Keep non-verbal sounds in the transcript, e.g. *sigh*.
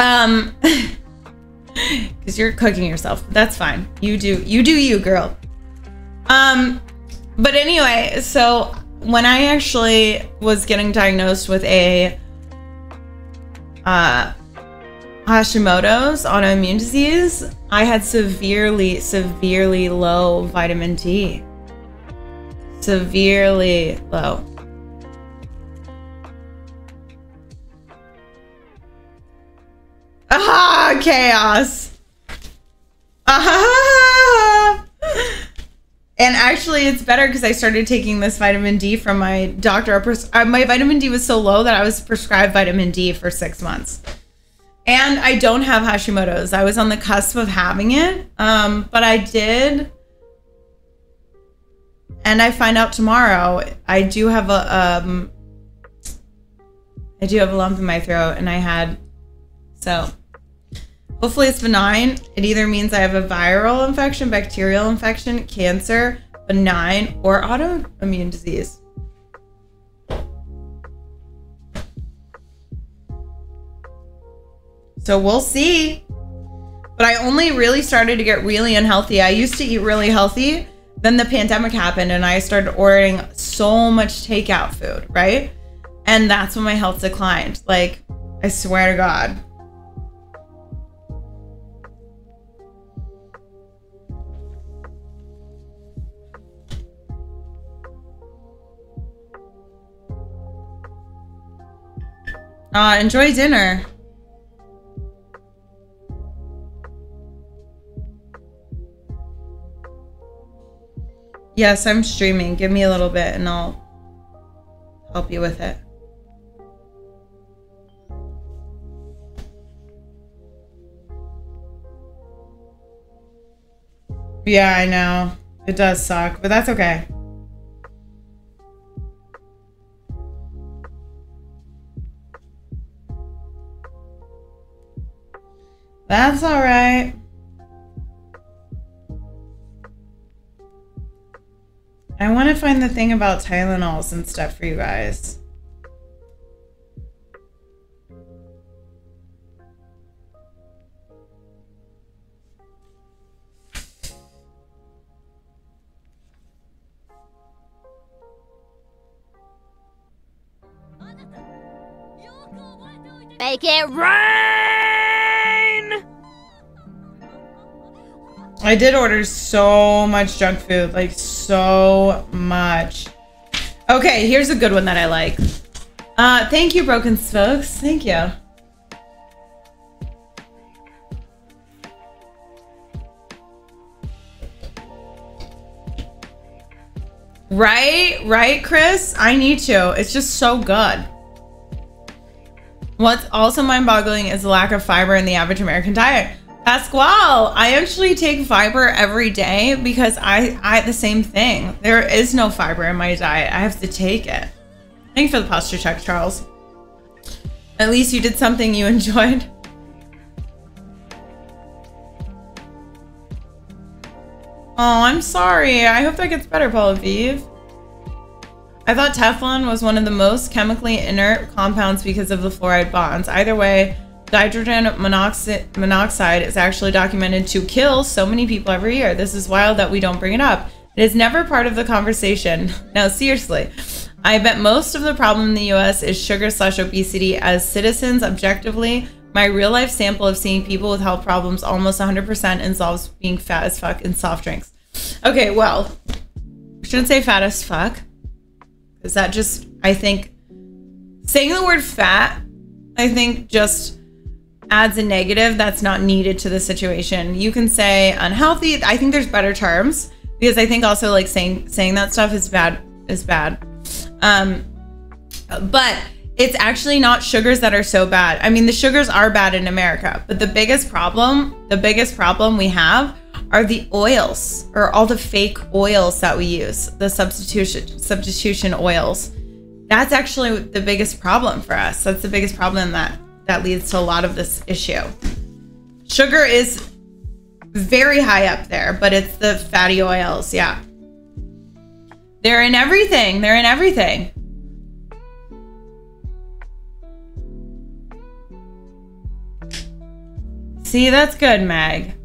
Um, *laughs* because you're cooking yourself. That's fine. You do, you do you, girl. Um, but anyway, so when I actually was getting diagnosed with a uh, Hashimoto's autoimmune disease, I had severely, severely low vitamin D. Severely low. Chaos. *laughs* And actually, it's better because I started taking this vitamin D from my doctor. My vitamin D was so low that I was prescribed vitamin D for six months. And I don't have Hashimoto's. I was on the cusp of having it, um, but I did. And I find out tomorrow. I do have a um, I do have a lump in my throat, and I had so Hopefully it's benign. It either means I have a viral infection, bacterial infection, cancer, benign, or autoimmune disease. So we'll see. But I only really started to get really unhealthy. I used to eat really healthy. Then the pandemic happened and I started ordering so much takeout food, right? And that's when my health declined. Like, I swear to God. Uh, enjoy dinner. Yes, I'm streaming. Give me a little bit and I'll help you with it. Yeah, I know. It does suck, but that's okay. That's all right. I want to find the thing about Tylenols and stuff for you guys. Make it rain! I did order so much junk food, like so much. Okay, here's a good one that I like. Uh, thank you, Broken Spokes. Thank you. Right? Right, Chris? I need to. It's just so good. What's also mind-boggling is the lack of fiber in the average American diet. Pasquale, I actually take fiber every day because I, I the same thing. There is no fiber in my diet. I have to take it. Thank you for the posture check, Charles. At least you did something you *laughs* enjoyed. Oh, I'm sorry. I hope that gets better, Paul Aviv. I thought Teflon was one of the most chemically inert compounds because of the fluoride bonds. Either way, hydrogen monoxide, monoxide is actually documented to kill so many people every year. This is wild that we don't bring it up. It is never part of the conversation. *laughs* No, seriously. I bet most of the problem in the US is sugar slash obesity as citizens objectively. My real life sample of seeing people with health problems almost 100% involves being fat as fuck in soft drinks. Okay, well, shouldn't say fat as fuck. Is that just, I think, saying the word fat, I think just adds a negative that's not needed to the situation. You can say unhealthy. I think there's better terms because I think also like saying saying that stuff is bad is bad. Um, but it's actually not sugars that are so bad. I mean, the sugars are bad in America, but the biggest problem, the biggest problem we have are the oils or all the fake oils that we use, the substitution substitution oils. That's actually the biggest problem for us. That's the biggest problem that that leads to a lot of this issue. Sugar is very high up there, but it's the fatty oils, yeah. They're in everything. They're in everything. See, that's good, Meg.